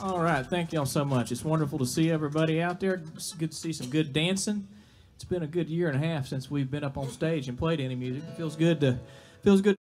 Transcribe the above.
All right, Thank y'all so much. It's wonderful to see everybody out there. It's good to see some good dancing. It's been a good year and a half since we've been up on stage and played any music. It feels good to feels good.